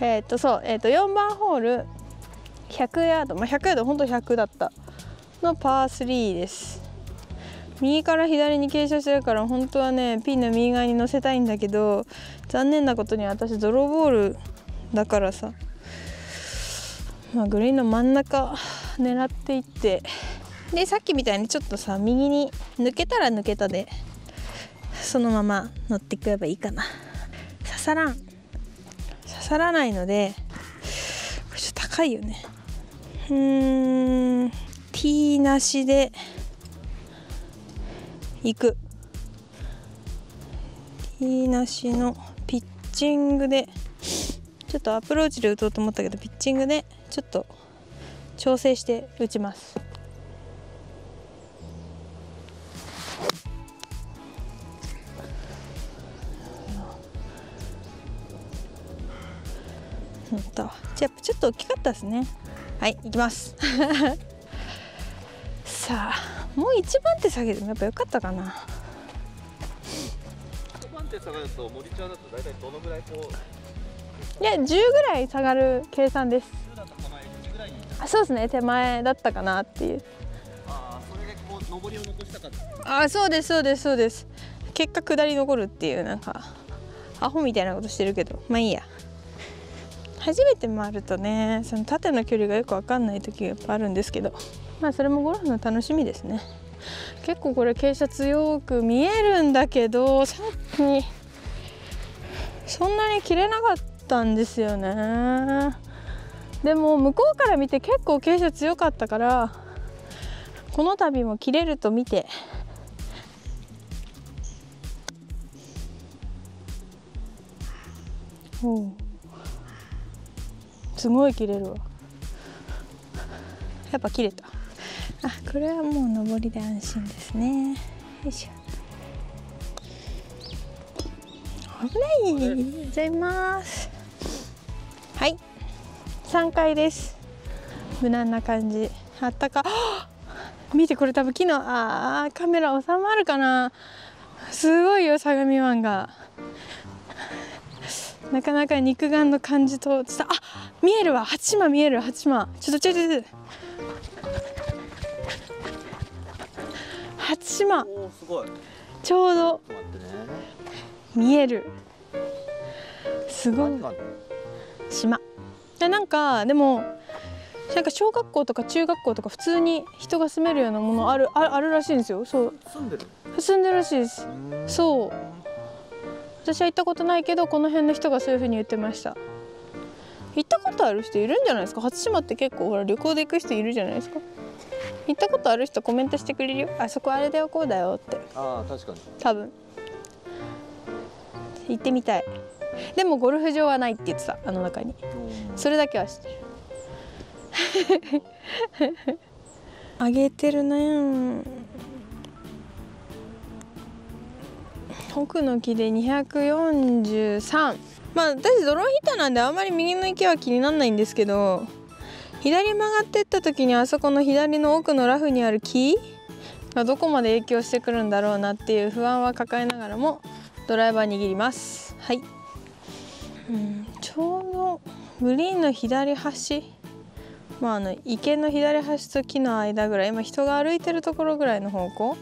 えっ、とそうえっ、と4番ホール100ヤードまあ100ヤードほんと100だったのパー3です。右から左に傾斜してるから本当はねピンの右側に乗せたいんだけど残念なことに私ドローボールだからさ。まあグリーンの真ん中狙っていって。でさっきみたいにちょっとさ右に抜けたら抜けたでそのまま乗ってくればいいかな。刺さらん。刺さらないのでこれちょっと高いよね。うーん T なしで行く。T なしのピッチングでちょっとアプローチで打とうと思ったけどピッチングでちょっと調整して打ちます。ほんとじゃあちょっと大きかったですね。はい行きます。さあもう一番手下げてもやっぱよかったかな。一番手下がると森ちゃんだと大体どのぐらいこういや10ぐらい下がる計算です。10だとこのエッジぐらいにあそうですね手前だったかなっていう。ああそれでこう上りを残したかった。あそうですそうですそうです。結果下り残るっていうなんかアホみたいなことしてるけど。まあいいや初めて回るとねその縦の距離がよく分かんない時がやっぱあるんですけどまあそれもゴルフの楽しみですね。結構これ傾斜強く見えるんだけどさっきそんなに切れなかったんですよね。でも向こうから見て結構傾斜強かったからこの度も切れると見て。おう。すごい切れるわ。やっぱ切れた。あこれはもう上りで安心ですね。よいしょ。危ない。ありがとうございます。はい。3階です。無難な感じ。あったか。あ 見てこれ多分昨日あーカメラ収まるかな。すごいよ相模湾が。なかなか肉眼の感じとあ見えるわ。八島見える。八島ちょっとちょっとちょっと初島ちょちょうど。見える。すごい。島。でなんかでもなんか小学校とか中学校とか普通に人が住めるようなものあるああるらしいんですよ。そう。住んでる？住んでるらしいです。そう。私は行ったことないけどこの辺の人がそういう風に言ってました行ったことある人いるんじゃないですか？初島って結構ほら旅行で行く人いるじゃないですか？行ったことある人コメントしてくれるよ？あそこあれだよこうだよって。ああ確かに。多分。行ってみたい。でもゴルフ場はないって言ってたあの中に。それだけは知ってる。あげてるね。奥の木で243まあ私ドローヒッターなんであんまり右の池は気にならないんですけど左曲がってった時にあそこの左の奥のラフにある木がどこまで影響してくるんだろうなっていう不安は抱えながらもドライバー握ります。はい、うん、ちょうどグリーンの左端まああの池の左端と木の間ぐらい今人が歩いてるところぐらいの方向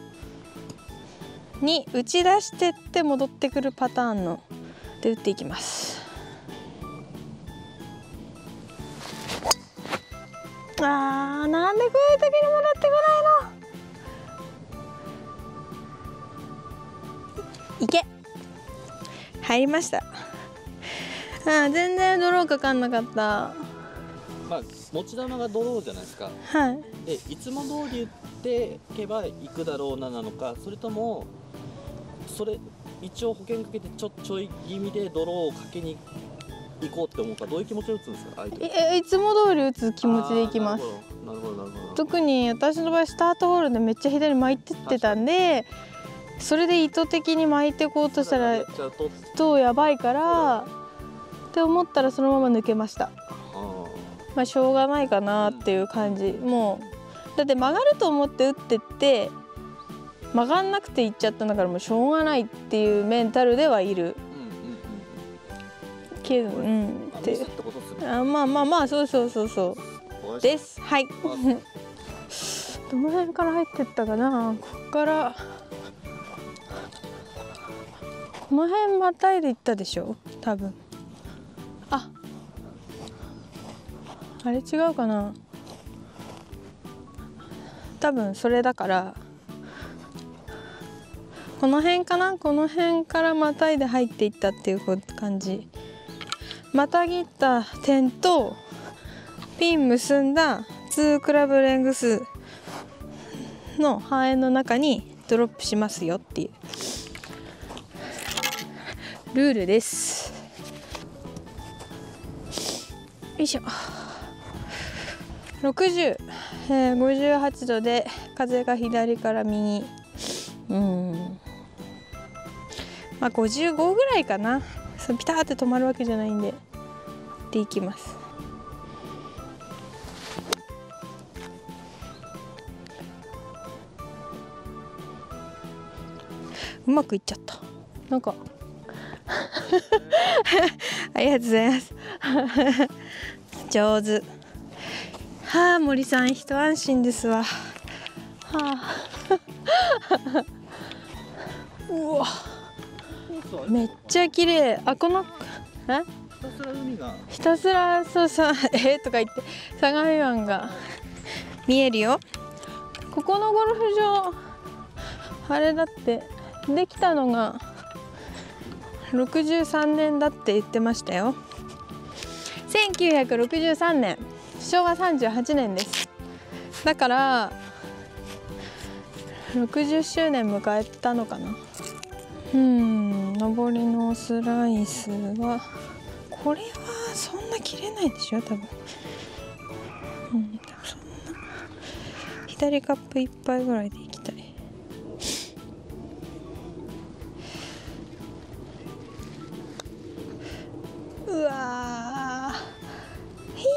に打ち出してって戻ってくるパターンので打っていきます。あーなんでこういう時に戻ってこないの？いけ。入りました。あー全然ドローかかんなかった。まあ持ち球がドローじゃないですか。はい。でいつも通り打っていけば行くだろうななのかそれともそれ一応保険かけてちょちょい気味でドローをかけに行こうって思うかどういう気持ちで打つんですか？相手。いえいつも通り打つ気持ちでいきます。なるほどなるほど特に私の場合スタートホールでめっちゃ左巻いてってたんでそれで意図的に巻いていこうとしたらと。とやばいからって思ったらそのまま抜けました。あまあしょうがないかなっていう感じ。もうだって曲がると思って打ってって曲がんなくていっちゃったんだからもうしょうがないっていうメンタルではいる。けどうんって。あまあまあまあそうそうそうそう。です。はい。あ どの辺から入ってったかな？こっから。この辺またいで行ったでしょ？多分。あ。あれ違うかな？多分それだからこの辺かな？この辺からまたいで入っていったっていう感じ。またぎった点とピン結んだ2クラブレングスの半円の中にドロップしますよっていう。ルールです。よいしょ。60、えー、58度で風が左から右。うん。まあ55ぐらいかな。そうピターって止まるわけじゃないんで。でいきます。うまくいっちゃった。なんか。ありがとうございます。上手。はあ森さん一安心ですわ。はあ。うわ。めっちゃ綺麗。あこのえ？ひたすら海が。ひたすらそうさえ？とか言って相模湾が 見えるよ。ここのゴルフ場あれだってできたのが63年だって言ってましたよ。1963年。昭和38年です。だから60周年迎えたのかなうん上りのスライスはこれはそんな切れないでしょ多分。うんそんな。左カップ1杯ぐらいでいきたい。うわー。いや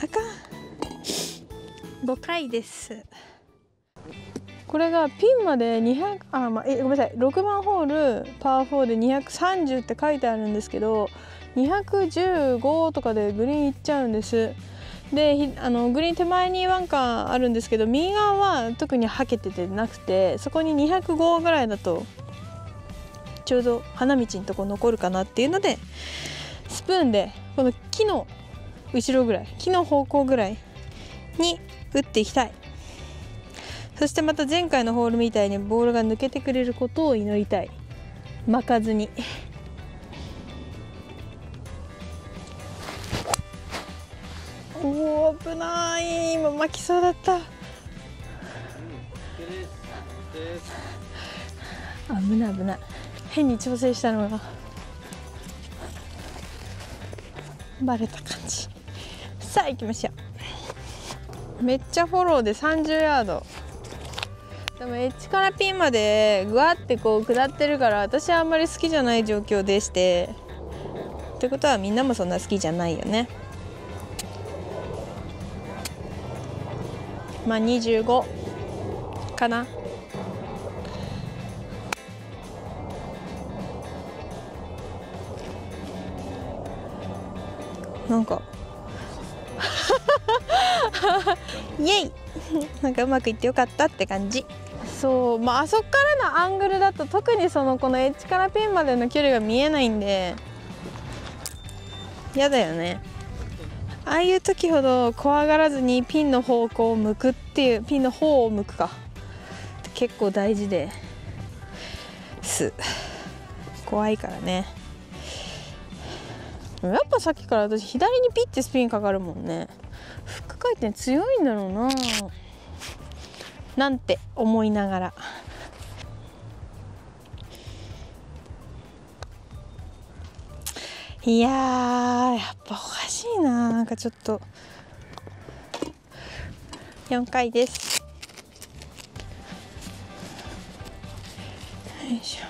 ー。あかん。5回です。これがピンまで200あ、まあ、えごめんなさい。6番ホールパー4で230って書いてあるんですけど215とかでグリーン行っちゃうんです。であのグリーン手前にワンカーあるんですけど右側は特にはけててなくてそこに205ぐらいだとちょうど花道のとこ残るかなっていうのでスプーンでこの木の後ろぐらい木の方向ぐらいに打っていきたい。そしてまた前回のホールみたいにボールが抜けてくれることを祈りたい。巻かずに。おお危ない。今巻きそうだった。危ない危ない。変に調整したのが。バレた感じ。さあ行きましょう。めっちゃフォローで30ヤード。でもエッジからピンまでぐわってこう下ってるから私はあんまり好きじゃない状況でして。ってことはみんなもそんな好きじゃないよね。まあ25かな。なんか。イエイ。なんかうまくいってよかったって感じ。そうまああそっからのアングルだと特にそのこのエッジからピンまでの距離が見えないんで嫌だよね。ああいう時ほど怖がらずにピンの方向を向くっていうピンの方を向くか。結構大事です。怖いからね。やっぱさっきから私左にピッてスピンかかるもんね。フック回転強いんだろうな。なんて思いながら。いややっぱおかしいな。なんかちょっと。4回です。よいしょ。